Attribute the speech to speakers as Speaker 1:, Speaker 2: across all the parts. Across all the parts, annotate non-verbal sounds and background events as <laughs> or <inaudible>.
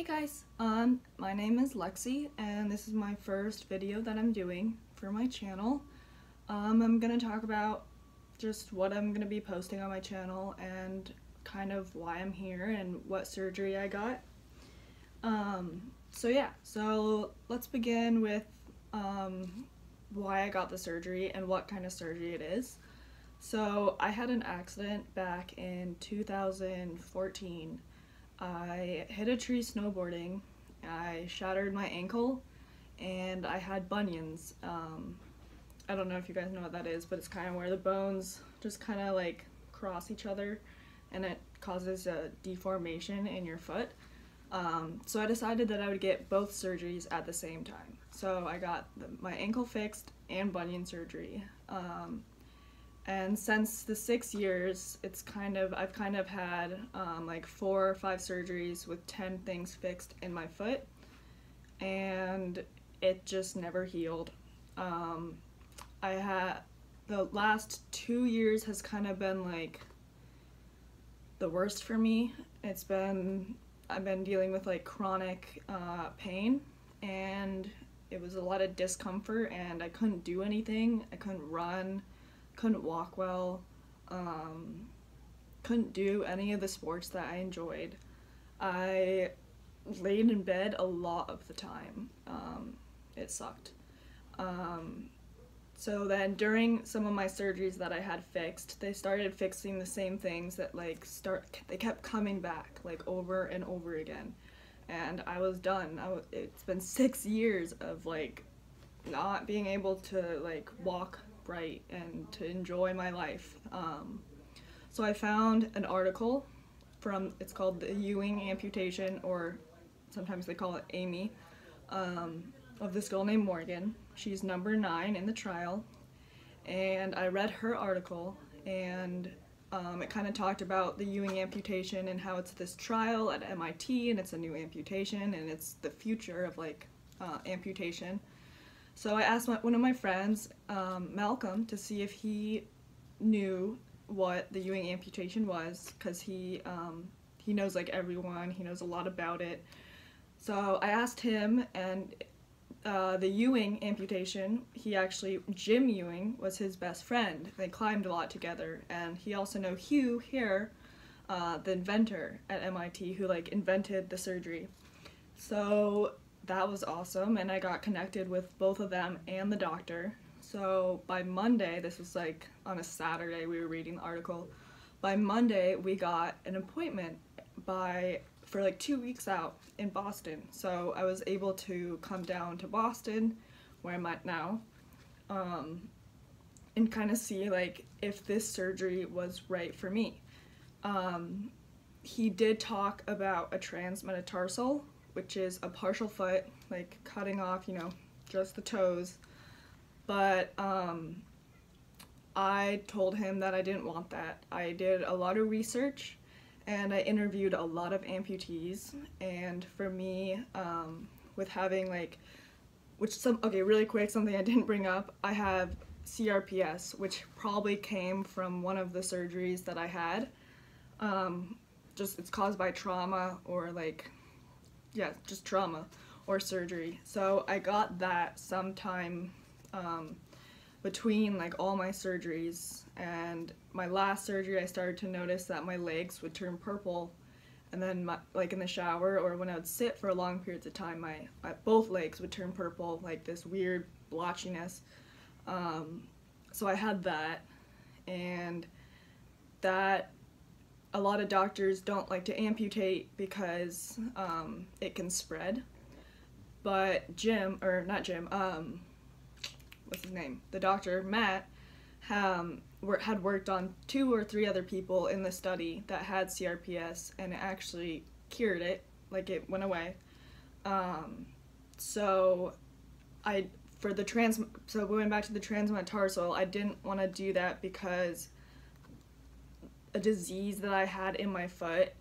Speaker 1: Hey guys, um, my name is Lexi and this is my first video that I'm doing for my channel. Um, I'm gonna talk about just what I'm gonna be posting on my channel and kind of why I'm here and what surgery I got. Um, so yeah, so let's begin with um, why I got the surgery and what kind of surgery it is. So I had an accident back in 2014 I hit a tree snowboarding, I shattered my ankle, and I had bunions. Um, I don't know if you guys know what that is, but it's kind of where the bones just kind of like cross each other and it causes a deformation in your foot. Um, so I decided that I would get both surgeries at the same time. So I got the, my ankle fixed and bunion surgery. Um, and since the six years it's kind of i've kind of had um, like four or five surgeries with 10 things fixed in my foot. And it just never healed. Um, i had the last two years has kind of been like the worst for me. It's been i've been dealing with like chronic uh, pain and it was a lot of discomfort and i couldn't do anything. I couldn't run couldn't walk well, um, couldn't do any of the sports that I enjoyed. I laid in bed a lot of the time. Um, it sucked. Um, so then during some of my surgeries that I had fixed, they started fixing the same things that like start they kept coming back like over and over again. And I was done. I w- it's been 6 years of like not being able to like walk right and to enjoy my life. Um, so I found an article from, it's called the Ewing amputation, or sometimes they call it AMI, um, of this girl named Morgan. She's number nine in the trial. And I read her article, and um, it kind of talked about the Ewing amputation and how it's this trial at MIT, and it's a new amputation, and it's the future of like uh, amputation. So I asked my, one of my friends, um, Malcolm, to see if he knew what the Ewing amputation was, because he um, he knows like everyone, he knows a lot about it. So I asked him, and uh, the Ewing amputation, he actually Jim Ewing was his best friend. They climbed a lot together, and he also know Hugh Herr, uh, the inventor at MIT, who like invented the surgery. So that was awesome and I got connected with both of them and the doctor. So by Monday, this was like on a Saturday we were reading the article. By Monday we got an appointment by for like two weeks out in Boston. So I was able to come down to Boston where I'm at now um, and kind of see like if this surgery was right for me. Um, he did talk about a transmetatarsal which is a partial foot, like cutting off, you know, just the toes. But um, I told him that I didn't want that. I did a lot of research and I interviewed a lot of amputees. And for me, um, with having like, which some, okay, really quick, something I didn't bring up, I have CRPS, which probably came from one of the surgeries that I had. Um, just it's caused by trauma or like yeah, just trauma or surgery. So I got that sometime um, between like all my surgeries and my last surgery I started to notice that my legs would turn purple and then my, like in the shower or when I would sit for long periods of time my, my both legs would turn purple like this weird blotchiness um, so I had that and that a lot of doctors don't like to amputate because um, it can spread. But Jim, or not Jim, um, what's his name? The doctor, Matt, um, had worked on two or three other people in the study that had CRPS and it actually cured it, like it went away. Um, so I, for the trans, so going back to the transmetatarsal, I didn't want to do that because a disease that I had in my foot,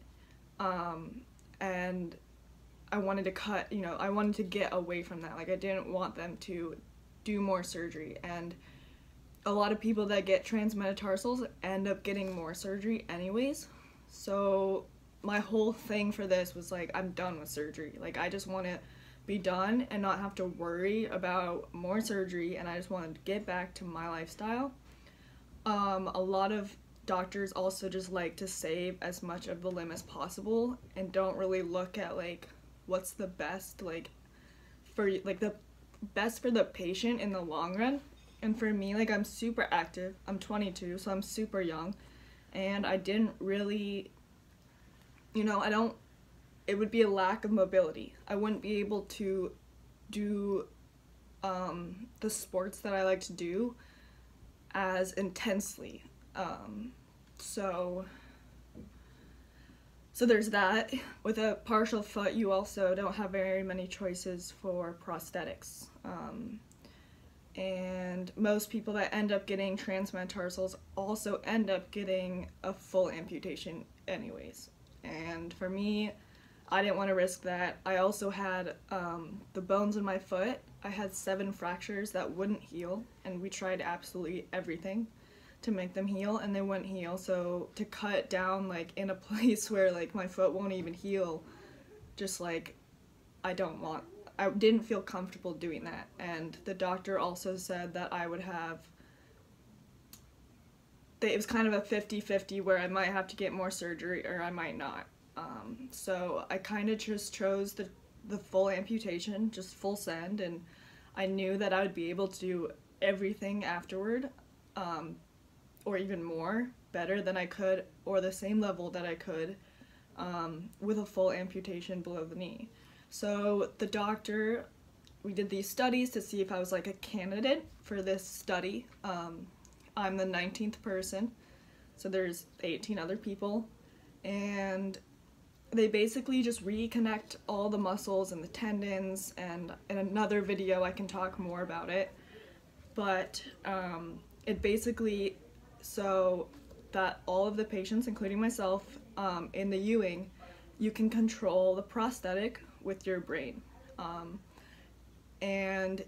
Speaker 1: um, and I wanted to cut, you know, I wanted to get away from that. Like, I didn't want them to do more surgery. And a lot of people that get transmetatarsals end up getting more surgery anyways. So my whole thing for this was like I'm done with surgery. Like I just want to be done and not have to worry about more surgery and I just want to get back to my lifestyle. Um, a lot of doctors also just like to save as much of the limb as possible and don't really look at like what's the best like for like the best for the patient in the long run. And for me, like I'm super active. I'm 22, so I'm super young and I didn't really you know, I don't it would be a lack of mobility. I wouldn't be able to do um, the sports that I like to do as intensely. Um, so, so there's that. With a partial foot, you also don't have very many choices for prosthetics. Um, and most people that end up getting transmetatarsals also end up getting a full amputation anyways. And for me, I didn't want to risk that. I also had um, the bones in my foot. I had seven fractures that wouldn't heal, and we tried absolutely everything to make them heal, and they wouldn't heal. So to cut down like in a <laughs> place where like my foot won't even heal, just like I don't want. I didn't feel comfortable doing that, and the doctor also said that I would have. It was kind of a 50-50 where I might have to get more surgery or I might not. Um, so I kind of just chose the, the full amputation, just full send, and I knew that I would be able to do everything afterward, um, or even more, better than I could, or the same level that I could um, with a full amputation below the knee. So the doctor, we did these studies to see if I was like a candidate for this study. Um, I'm the 19th person, so there's 18 other people, and they basically just reconnect all the muscles and the tendons and in another video I can talk more about it but um, it basically so that all of the patients including myself um, in the Ewing you can control the prosthetic with your brain um, and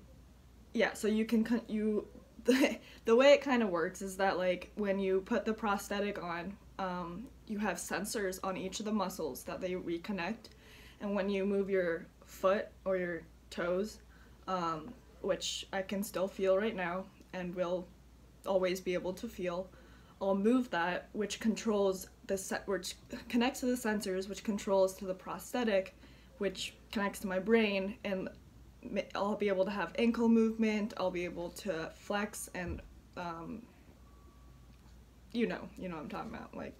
Speaker 1: yeah so you can you the, <laughs> the way it kind of works is that like when you put the prosthetic on um, you have sensors on each of the muscles that they reconnect. And when you move your foot or your toes, um, which I can still feel right now and will always be able to feel, I'll move that, which controls the set, which connects to the sensors, which controls to the prosthetic, which connects to my brain, and I'll be able to have ankle movement. I'll be able to flex and, um, you know, you know what I'm talking about, like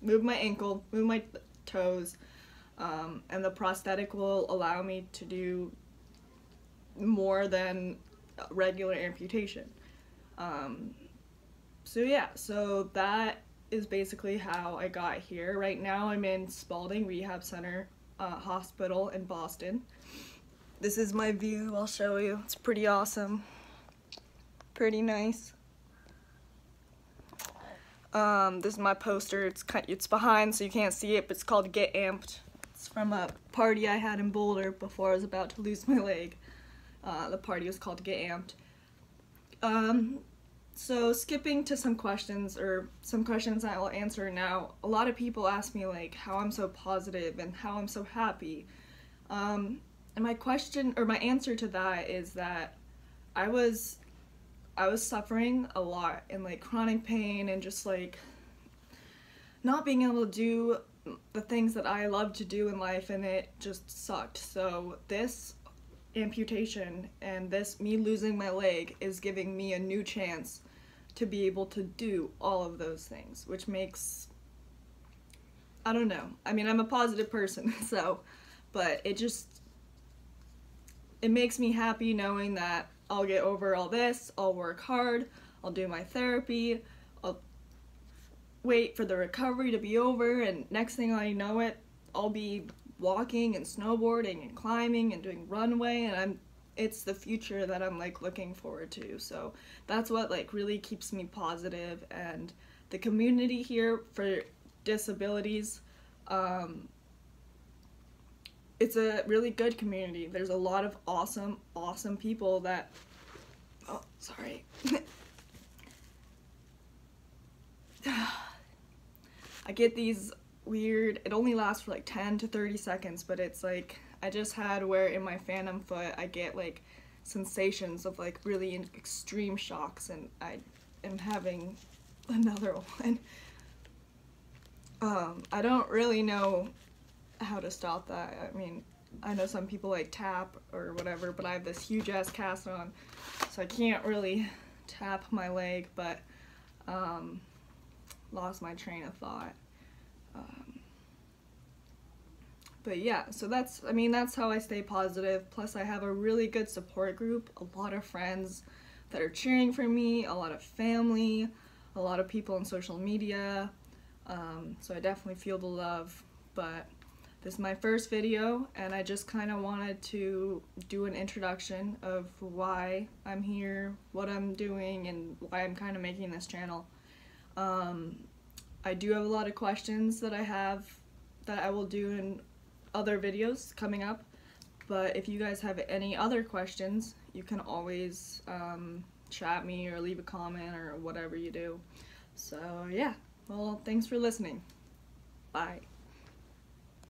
Speaker 1: move my ankle, move my toes, um, and the prosthetic will allow me to do more than regular amputation. Um, so yeah, so that is basically how I got here. Right now I'm in Spaulding Rehab Center uh, Hospital in Boston. This is my view, I'll show you. It's pretty awesome. Pretty nice. Um, this is my poster. It's kind, it's behind, so you can't see it, but it's called Get Amped. It's from a party I had in Boulder before I was about to lose my leg. Uh, the party was called Get Amped. Um, so skipping to some questions, or some questions I will answer now. A lot of people ask me like how I'm so positive and how I'm so happy. Um, and my question, or my answer to that is that I was I was suffering a lot and like chronic pain and just like not being able to do the things that I love to do in life and it just sucked. So this amputation and this me losing my leg is giving me a new chance to be able to do all of those things, which makes I don't know. I mean, I'm a positive person, <laughs> so but it just it makes me happy knowing that I'll get over all this, I'll work hard, I'll do my therapy, I'll wait for the recovery to be over, and next thing I know it, I'll be walking and snowboarding and climbing and doing runway, and I'm it's the future that I'm like looking forward to. So that's what like really keeps me positive and the community here for disabilities um, it's a really good community. There's a lot of awesome, awesome people that. Oh, sorry. <sighs> I get these weird. It only lasts for like 10 to 30 seconds, but it's like I just had where in my phantom foot I get like sensations of like really extreme shocks and I am having another <laughs> one. Um, I don't really know how to stop that. I mean, I know some people like tap or whatever, but I have this huge ass cast on, so I can't really tap my leg, but um, lost my train of thought. Um, but yeah, so that's, I mean, that's how I stay positive. Plus, I have a really good support group, a lot of friends that are cheering for me, a lot of family, a lot of people on social media. Um, so I definitely feel the love. But this is my first video, and I just kind of wanted to do an introduction of why I'm here, what I'm doing, and why I'm kind of making this channel. Um, I do have a lot of questions that I have that I will do in other videos coming up. But if you guys have any other questions, you can always um, chat me or leave a comment or whatever you do. So yeah, well, thanks for listening. Bye.